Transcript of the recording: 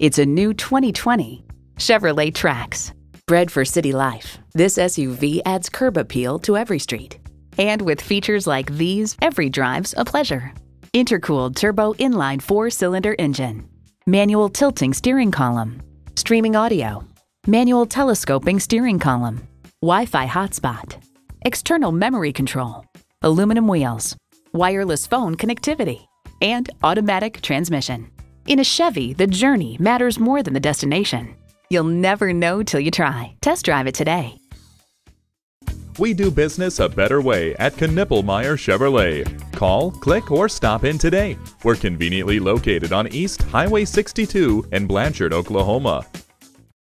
It's a new 2020 Chevrolet Trax. Bred for city life, this SUV adds curb appeal to every street. And with features like these, every drive's a pleasure. Intercooled turbo inline four cylinder engine, manual tilting steering column, streaming audio, manual telescoping steering column, Wi Fi hotspot, external memory control, aluminum wheels, wireless phone connectivity, and automatic transmission. In a Chevy, the journey matters more than the destination. You'll never know till you try. Test drive it today. We do business a better way at Knippelmier Chevrolet. Call, click, or stop in today. We're conveniently located on East Highway 62 in Blanchard, Oklahoma.